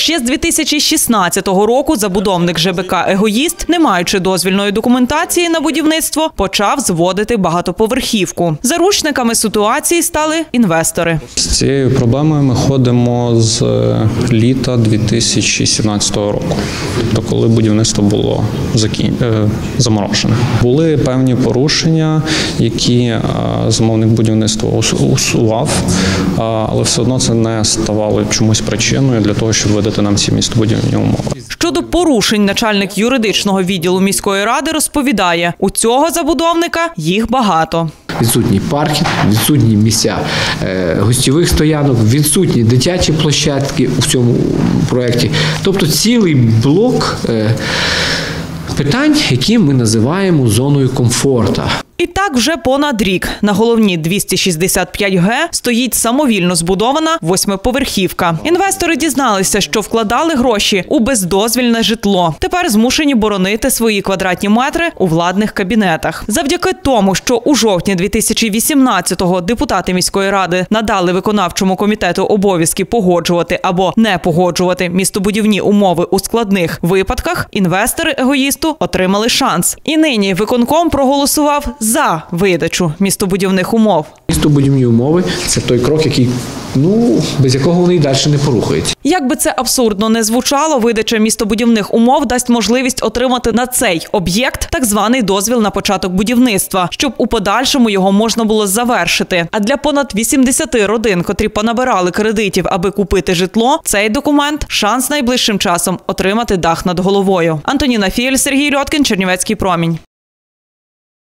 Ще з 2016 року забудовник ЖБК Егоїст, не маючи дозвільної документації на будівництво, почав зводити багатоповерхівку. Заручниками ситуації стали інвестори. З цією проблемою ми ходимо з е, літа 2017 року, тобто коли будівництво було закін... е, заморожене. Були певні порушення, які е, замовник будівництва усував, але все одно це не ставало чомусь причиною для того, щоб видати нам ці містобудівні умови. Щодо порушень, начальник юридичного відділу міської ради розповідає, у цього забудовника їх багато. Відсутній паркінг, відсутні місця е, гостьових стоянок, відсутні дитячі площадки у цьому проєкті. Тобто цілий блок е, питань, які ми називаємо зоною комфорту. І так вже понад рік на головній 265 г стоїть самовільно збудована восьмиповерхівка. Інвестори дізналися, що вкладали гроші у бездозвільне житло. Тепер змушені боронити свої квадратні метри у владних кабінетах. Завдяки тому, що у жовтні 2018-го депутати міської ради надали виконавчому комітету обов'язки погоджувати або не погоджувати містобудівні умови у складних випадках. Інвестори егоїсту отримали шанс. І нині виконком проголосував за видачу містобудівних умов. Містобудівні умови це той крок, який ну без якого вони й далі не порухаються. Як би це абсурдно не звучало, видача містобудівних умов дасть можливість отримати на цей об'єкт так званий дозвіл на початок будівництва, щоб у подальшому його можна було завершити. А для понад 80 родин, котрі понабирали кредитів, аби купити житло, цей документ шанс найближчим часом отримати дах над головою. Антоніна Фіель, Сергій Льоткін, Чернівецький промінь.